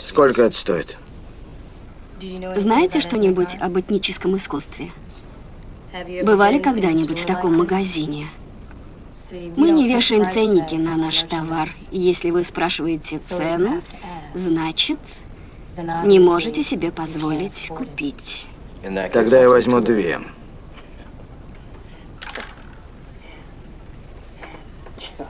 Сколько это стоит? Знаете что-нибудь об этническом искусстве? Бывали когда-нибудь в таком магазине? Мы не вешаем ценники на наш товар. Если вы спрашиваете цену, значит, не можете себе позволить купить. Тогда я возьму две. Yeah.